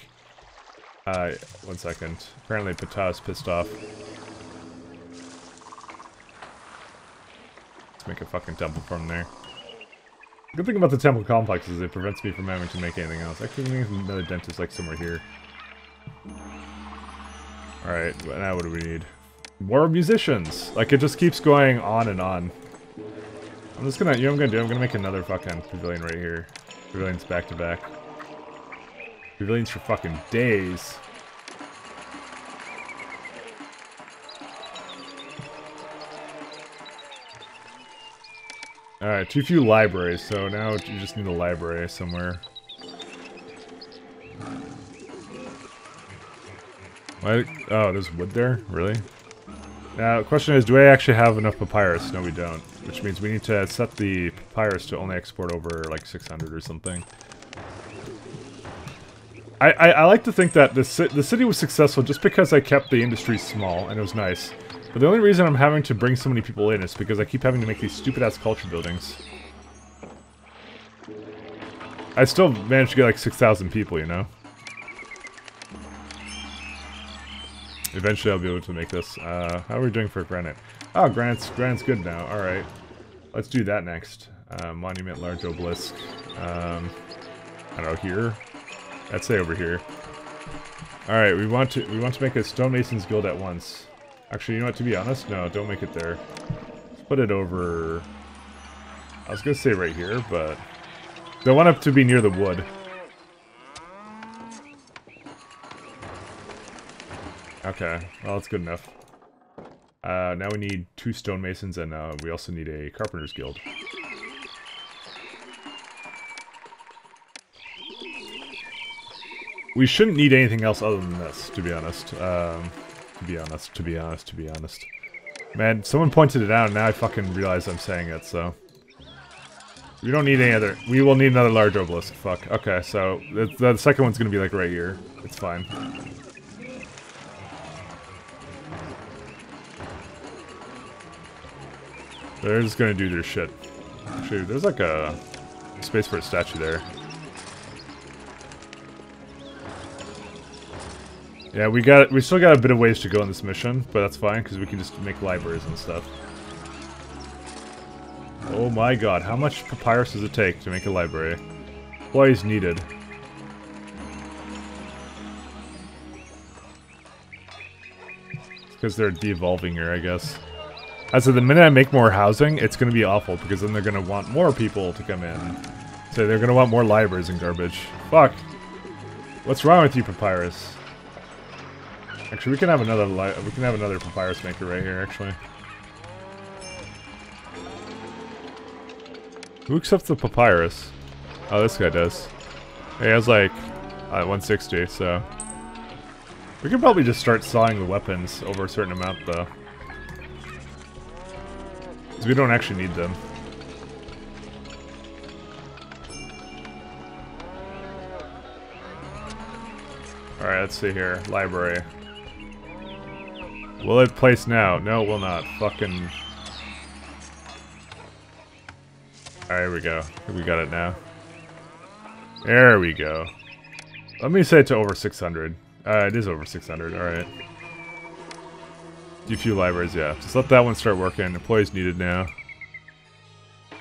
A: Uh, one second. Apparently Ptah's pissed off. Let's make a fucking temple from there. Good thing about the temple complex is it prevents me from having to make anything else. Actually, another dentist, like, somewhere here. Alright, now what do we need? More musicians! Like, it just keeps going on and on. I'm just gonna, you know what I'm gonna do? I'm gonna make another fucking pavilion right here. Pavilions back to back. Pavilions for fucking days. Alright, too few libraries, so now you just need a library somewhere. What? Oh, there's wood there? Really? Now, the question is, do I actually have enough papyrus? No, we don't. Which means we need to set the papyrus to only export over, like, 600 or something. I, I, I like to think that the, the city was successful just because I kept the industry small, and it was nice. But the only reason I'm having to bring so many people in is because I keep having to make these stupid-ass culture buildings. I still managed to get, like, 6,000 people, you know? Eventually I'll be able to make this. Uh, how are we doing for granite? Oh, granite's, granite's good now. Alright. Let's do that next. Uh, monument, large obelisk. Um, I don't know, here? I'd say over here. Alright, we want to we want to make a stonemasons guild at once. Actually, you know what, to be honest, no, don't make it there. Let's put it over... I was gonna say right here, but... They want it to be near the wood. Okay, well, that's good enough. Uh, now we need two stonemasons, and uh, we also need a carpenter's guild. We shouldn't need anything else other than this, to be honest. Um, to be honest, to be honest, to be honest. Man, someone pointed it out, and now I fucking realize I'm saying it, so... We don't need any other... We will need another large obelisk. Fuck. Okay, so the, the second one's gonna be like right here. It's fine. They're just gonna do their shit. Actually, there's like a space for a statue there. Yeah, we got we still got a bit of ways to go in this mission, but that's fine because we can just make libraries and stuff. Oh my god, how much papyrus does it take to make a library? Employees needed. Because they're de-evolving here, I guess. Said the minute I make more housing, it's going to be awful, because then they're going to want more people to come in. So they're going to want more libraries and garbage. Fuck. What's wrong with you, Papyrus? Actually, we can have another we can have another Papyrus maker right here, actually. Who accepts the Papyrus? Oh, this guy does. He has like uh, 160, so... We could probably just start sawing the weapons over a certain amount, though. Because we don't actually need them. Alright, let's see here. Library. Will it place now? No, it will not. Fucking... Alright, here we go. We got it now. There we go. Let me say it to over 600. Uh, it is over 600, alright. A few libraries, yeah. Just let that one start working. Employees needed now.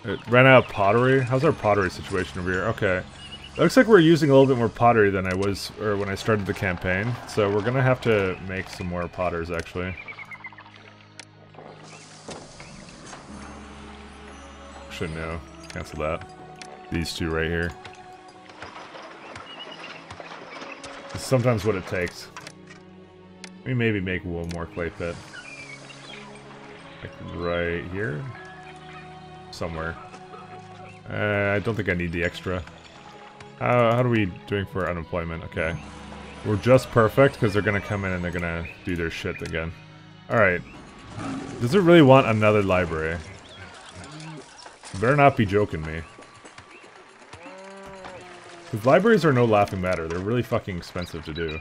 A: It ran out of pottery? How's our pottery situation over here? Okay. It looks like we're using a little bit more pottery than I was, or when I started the campaign. So we're gonna have to make some more potters, actually. Should know. Cancel that. These two right here. Sometimes what it takes. We maybe make one more clay pit. Like right here? Somewhere. Uh, I don't think I need the extra. How, how are we doing for unemployment? Okay. We're just perfect because they're going to come in and they're going to do their shit again. Alright. Does it really want another library? Better not be joking me. Because libraries are no laughing matter. They're really fucking expensive to do.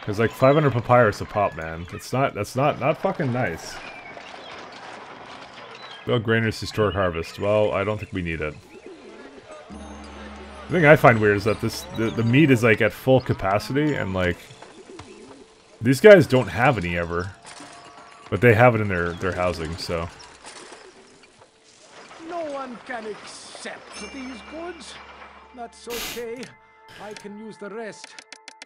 A: Because like 500 papyrus a pop, man. That's not, that's not, not fucking nice. Well, Grainer's historic harvest. Well, I don't think we need it. The thing I find weird is that this the, the meat is like at full capacity and like these guys don't have any ever. But they have it in their, their housing, so.
B: No one can accept these goods. That's okay. I can use the rest.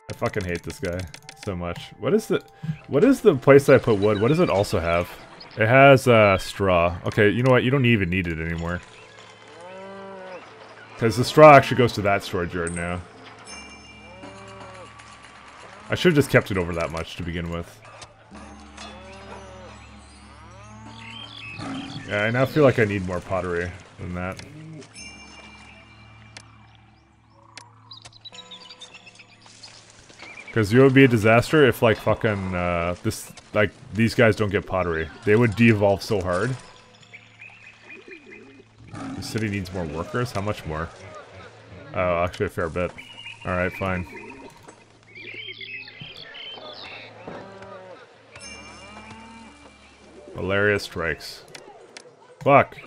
A: I fucking hate this guy so much. What is the what is the place that I put wood? What does it also have? It has uh, straw. Okay, you know what? You don't even need it anymore. Because the straw actually goes to that storage yard now. I should have just kept it over that much to begin with. Yeah, I now feel like I need more pottery than that. Because it would be a disaster if, like, fucking, uh, this, like, these guys don't get pottery. They would de-evolve so hard. The city needs more workers? How much more? Oh, actually a fair bit. Alright, fine. Malaria strikes. Fuck.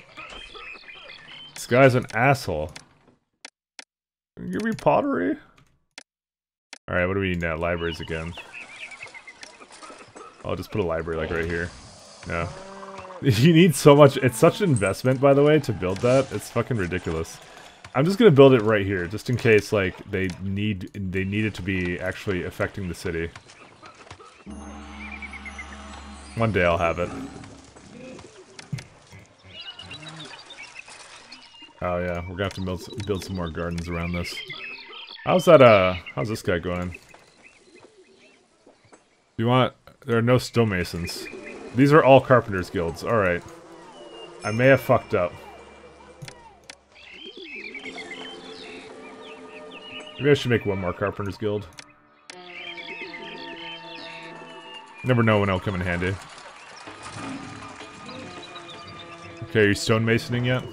A: This guy's an asshole. Give me pottery? Alright, what do we need now? Libraries again. I'll just put a library like right here. No. You need so much- it's such an investment, by the way, to build that. It's fucking ridiculous. I'm just gonna build it right here, just in case, like, they need- they need it to be actually affecting the city. One day I'll have it. Oh yeah, we're gonna have to build, build some more gardens around this. How's that, uh, how's this guy going? You want, there are no stonemasons. These are all carpenters guilds. Alright. I may have fucked up. Maybe I should make one more carpenters guild. Never know when it'll come in handy. Okay, are you stonemasoning yet?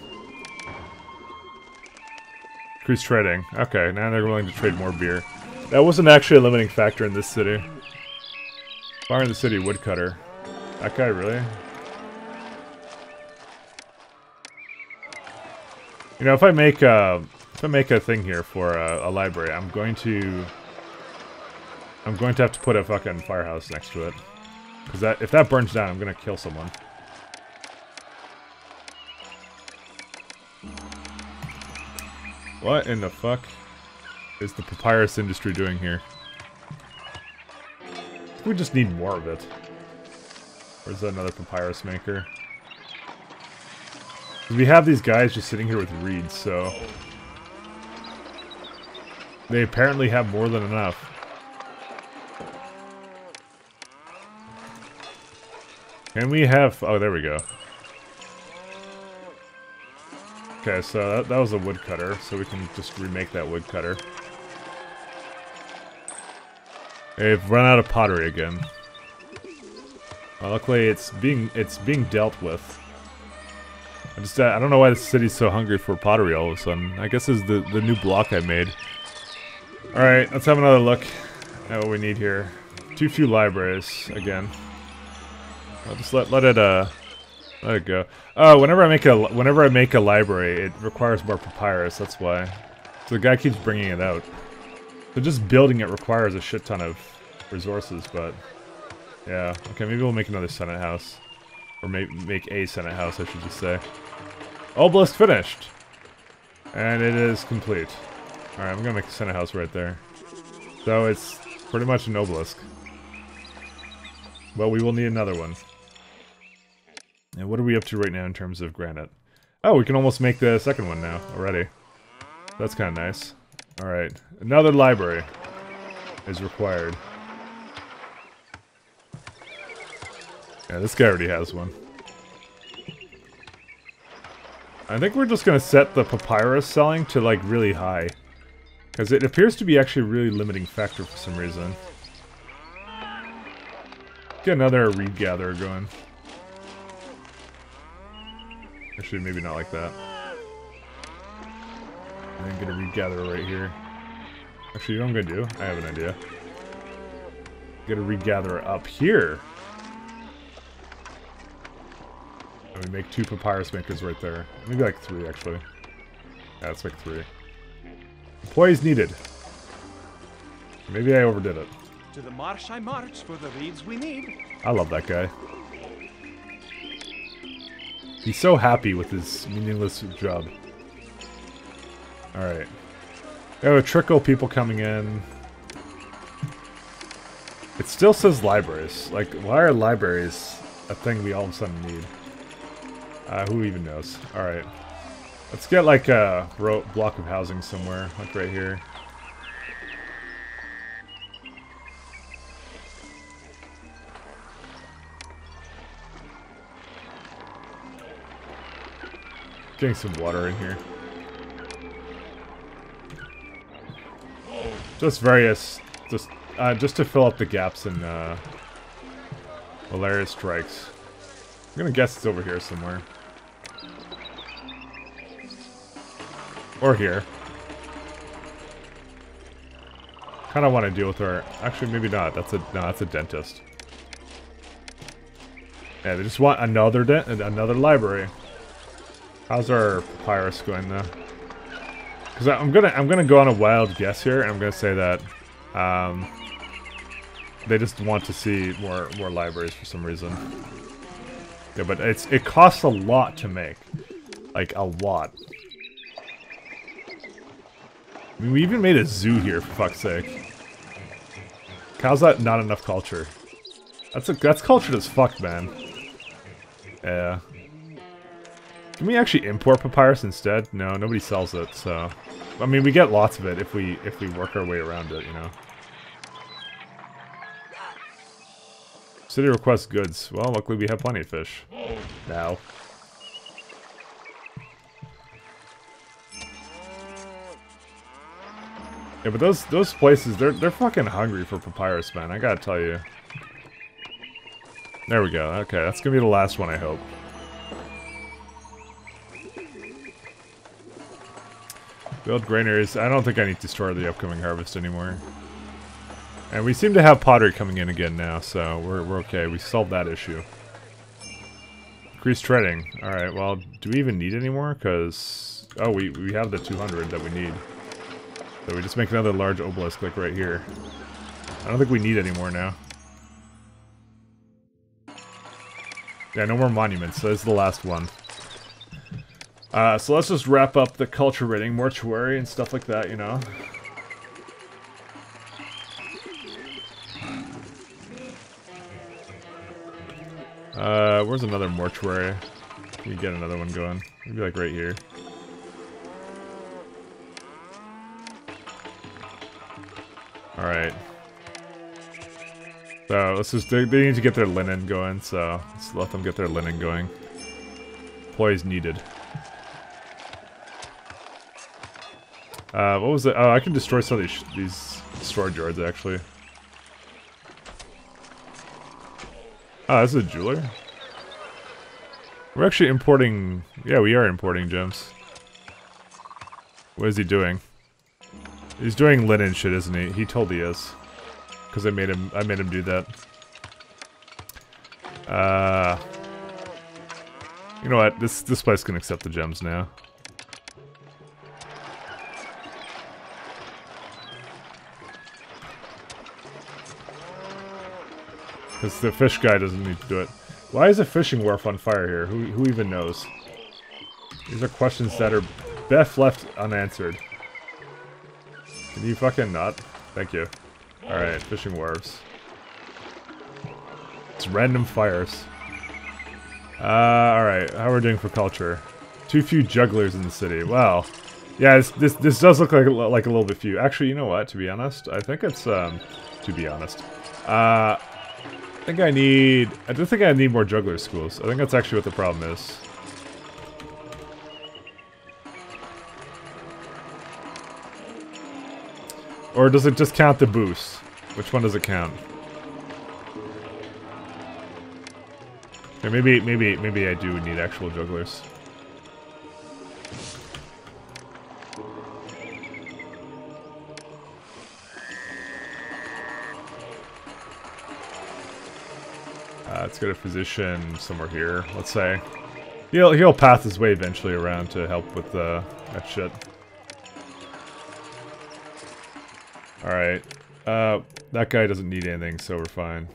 A: Cruise trading. Okay, now they're willing to trade more beer. That wasn't actually a limiting factor in this city. Fire in the city, woodcutter. That guy, really? You know, if I make a, if I make a thing here for a, a library, I'm going to, I'm going to have to put a fucking firehouse next to it. Because that, if that burns down, I'm gonna kill someone. What in the fuck is the papyrus industry doing here? We just need more of it. Where's another papyrus maker? We have these guys just sitting here with reeds, so... They apparently have more than enough. Can we have... Oh, there we go. Okay, so that, that was a woodcutter, so we can just remake that woodcutter. They've run out of pottery again. Well, luckily, it's being it's being dealt with. I just I don't know why the city's so hungry for pottery all of a sudden. I guess is the the new block I made. All right, let's have another look at what we need here. Too few libraries again. I'll just let let it uh let it go. Oh, whenever I make a whenever I make a library, it requires more papyrus. That's why. So the guy keeps bringing it out. So just building it requires a shit ton of resources, but yeah. Okay, maybe we'll make another Senet house. Or make, make a Senet house, I should just say. Obelisk finished! And it is complete. Alright, I'm gonna make a Senet house right there. So it's pretty much an obelisk. But we will need another one. And what are we up to right now in terms of granite? Oh, we can almost make the second one now, already. That's kind of nice. Alright, another library is required. Yeah, this guy already has one. I think we're just gonna set the papyrus selling to, like, really high. Because it appears to be actually a really limiting factor for some reason. Get another reed gatherer going. Actually, maybe not like that. I'm gonna regather right here. Actually, you know what I'm gonna do? I have an idea. Get a regather up here. And we make two papyrus makers right there. Maybe like three, actually. Yeah, let's make three. Employees needed. Maybe I overdid it.
C: To the marsh I march for the reeds we need.
A: I love that guy. He's so happy with his meaningless job. Alright. A trickle people coming in. It still says libraries. Like, why are libraries a thing we all of a sudden need? Uh, who even knows? Alright. Let's get like a block of housing somewhere, like right here. Getting some water in here. Just various, just uh, just to fill up the gaps in uh, Malaria strikes. I'm gonna guess it's over here somewhere. Or here. Kind of want to deal with her. Actually, maybe not. That's a no. That's a dentist. Yeah, they just want another dent, another library. How's our papyrus going though? Because I'm gonna I'm gonna go on a wild guess here, and I'm gonna say that um, they just want to see more more libraries for some reason. Yeah, but it's it costs a lot to make, like a lot. I mean, we even made a zoo here for fuck's sake. How's that not enough culture? That's a that's cultured as fuck, man. Yeah. Can we actually import papyrus instead? No, nobody sells it, so... I mean, we get lots of it if we if we work our way around it, you know? City requests goods. Well, luckily we have plenty of fish. Now. Yeah, but those those places, they're they're fucking hungry for papyrus, man. I gotta tell you. There we go. Okay, that's gonna be the last one, I hope. Build grainers. I don't think I need to store the upcoming harvest anymore. And we seem to have pottery coming in again now, so we're, we're okay. We solved that issue. Increased treading. Alright, well, do we even need any more? Because... Oh, we, we have the 200 that we need. So we just make another large obelisk like right here. I don't think we need any more now. Yeah, no more monuments. So this is the last one. Uh, so let's just wrap up the culture rating, mortuary and stuff like that, you know. Uh, where's another mortuary? We get another one going. Maybe like right here. Alright. So, let's just, they, need to get their linen going, so let's let them get their linen going. Employees needed. Uh, what was it? Oh, I can destroy some of these, these storage yards, actually. Oh, this is a jeweler? We're actually importing... Yeah, we are importing gems. What is he doing? He's doing linen shit, isn't he? He told he is. Because I made him I made him do that. Uh You know what? This this place can accept the gems now. Because the fish guy doesn't need to do it. Why is a fishing wharf on fire here? Who, who even knows? These are questions that are best left unanswered. Can you fucking not? Thank you. Alright, fishing wharves. It's random fires. Uh, alright, how are we doing for culture? Too few jugglers in the city. Wow. yeah, this, this, this does look like, like a little bit few. Actually, you know what, to be honest, I think it's, um, to be honest. Uh, I think I need... I do think I need more juggler schools. I think that's actually what the problem is. Or does it just count the boost? Which one does it count? Maybe, maybe, maybe I do need actual jugglers. Let's get a physician somewhere here. Let's say he'll he'll path his way eventually around to help with uh, that shit. All right, uh, that guy doesn't need anything, so we're fine.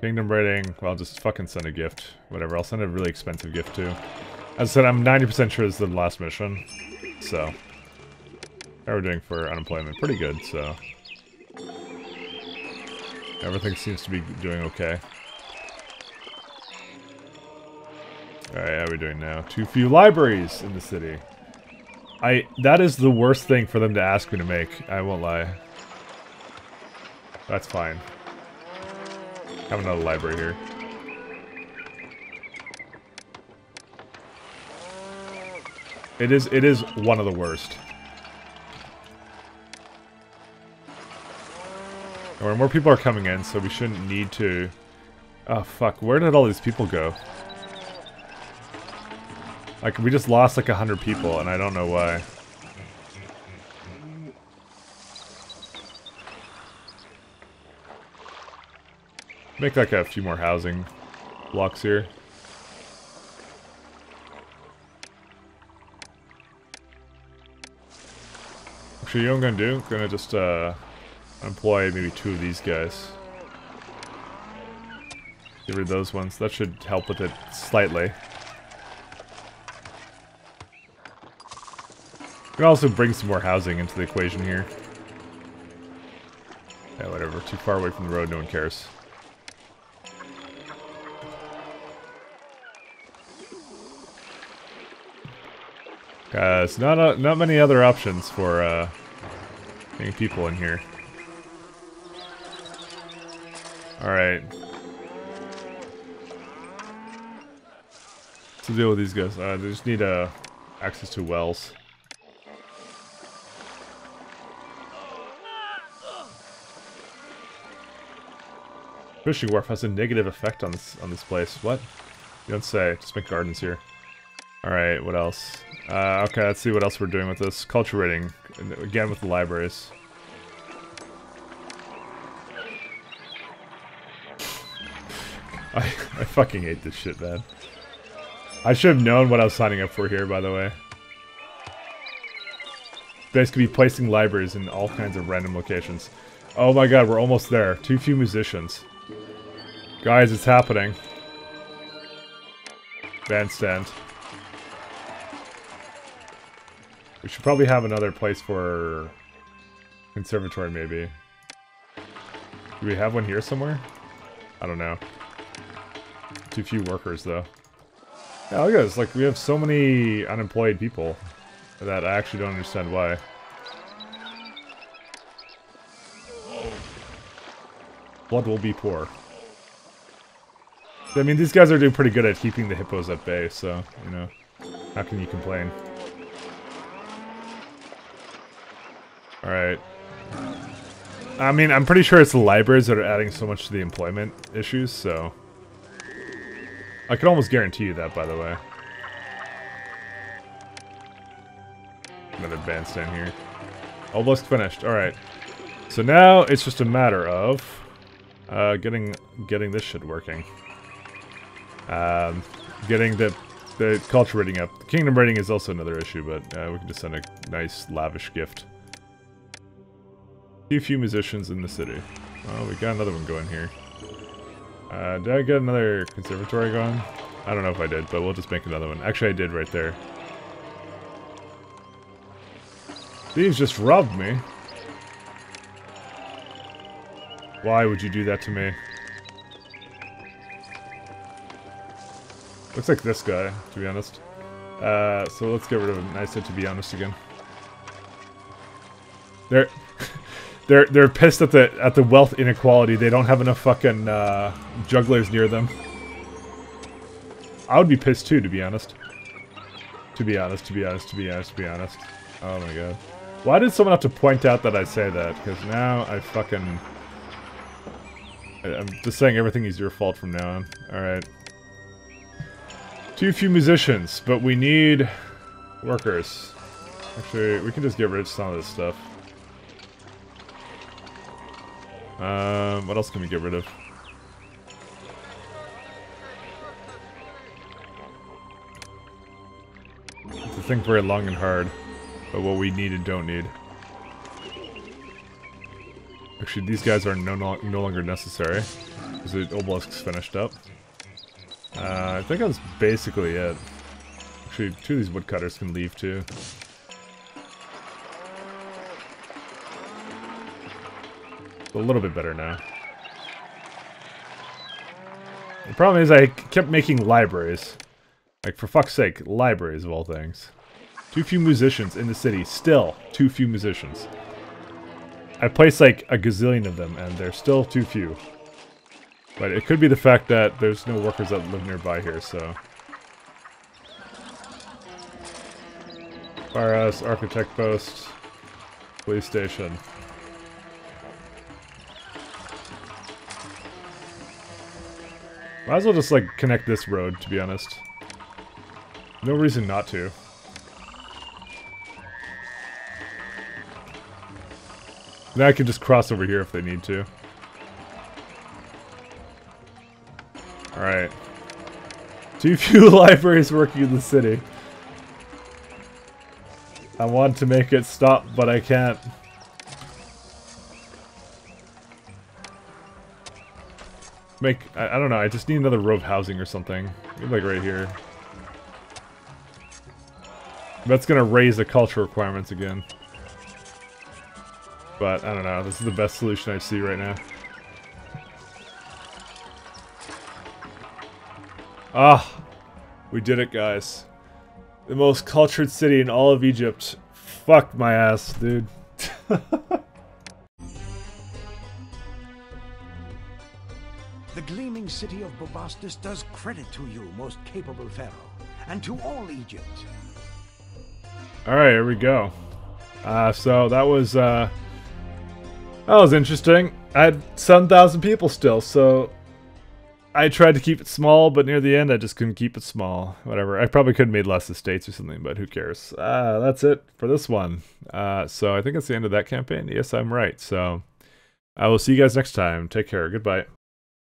A: Kingdom rating. Well, just fucking send a gift. Whatever. I'll send a really expensive gift too. As I said, I'm 90% sure is the last mission. So, how are we doing for unemployment? Pretty good. So, everything seems to be doing okay. Alright, how are we doing now? Too few libraries in the city. I that is the worst thing for them to ask me to make, I won't lie. That's fine. Have another library here. It is it is one of the worst. Or more people are coming in, so we shouldn't need to... Oh fuck, where did all these people go? Like, we just lost like a hundred people, and I don't know why. Make like a few more housing blocks here. Actually, you know what I'm gonna do? I'm gonna just uh, employ maybe two of these guys. Get rid of those ones. That should help with it slightly. We can also bring some more housing into the equation here. Yeah, whatever. Too far away from the road, no one cares. Guys, not uh, not many other options for uh, getting people in here. All right. to deal with these guys? Uh, they just need uh, access to wells. Fishing wharf has a negative effect on this on this place. What? You don't say. Just make gardens here. Alright, what else? Uh, okay, let's see what else we're doing with this. Culture rating. Again with the libraries. I, I fucking hate this shit, man. I should have known what I was signing up for here, by the way. Basically placing libraries in all kinds of random locations. Oh my god, we're almost there. Too few musicians. Guys, it's happening. Bandstand. We should probably have another place for conservatory, maybe. Do we have one here somewhere? I don't know. Too few workers, though. Yeah, look at this. Like, we have so many unemployed people that I actually don't understand why. Blood will be poor. I mean, these guys are doing pretty good at keeping the hippos at bay, so, you know, how can you complain? Alright. I mean, I'm pretty sure it's the libraries that are adding so much to the employment issues, so... I can almost guarantee you that, by the way. Another bandstand here. Almost finished. Alright. So now it's just a matter of uh, getting getting this shit working. Um, getting the the culture rating up. The kingdom rating is also another issue, but uh, we can just send a nice lavish gift. Few few musicians in the city. Oh, we got another one going here. Uh, did I get another conservatory going? I don't know if I did, but we'll just make another one. Actually, I did right there. These just robbed me. Why would you do that to me? Looks like this guy, to be honest. Uh, so let's get rid of him. To be honest again. They're they're they're pissed at the at the wealth inequality. They don't have enough fucking uh, jugglers near them. I would be pissed too, to be honest. To be honest, to be honest, to be honest, to be honest. Oh my god. Why did someone have to point out that I say that? Because now I fucking... I'm just saying everything is your fault from now on. Alright. Too few musicians, but we need workers. Actually, we can just get rid of some of this stuff. Um, what else can we get rid of? To think very long and hard about what we need and don't need. Actually, these guys are no, no, no longer necessary because the obelisk's finished up. Uh, I think that's basically it. Actually, two of these woodcutters can leave too. a little bit better now. The problem is I kept making libraries. Like, for fuck's sake, libraries of all things. Too few musicians in the city. Still, too few musicians. I placed like a gazillion of them, and they're still too few. But it could be the fact that there's no workers that live nearby here, so... Firehouse, architect post, police station. Might as well just, like, connect this road, to be honest. No reason not to. Then I can just cross over here if they need to. Alright. Too few libraries working in the city. I want to make it stop, but I can't. Make, I, I don't know, I just need another row of housing or something. Maybe like right here. That's gonna raise the culture requirements again. But, I don't know, this is the best solution I see right now. Ah, we did it, guys. The most cultured city in all of Egypt. Fuck my ass, dude.
B: The gleaming city of Bubastis does credit to you, most capable pharaoh. and to all Egypt.
A: All right, here we go. Uh, so that was uh, that was interesting. I had 7,000 people still, so I tried to keep it small, but near the end I just couldn't keep it small. Whatever. I probably could have made less estates or something, but who cares? Uh, that's it for this one. Uh, so I think that's the end of that campaign. Yes, I'm right. So I will see you guys next time. Take care. Goodbye.